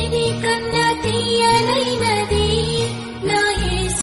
దేవి కన్న తీయన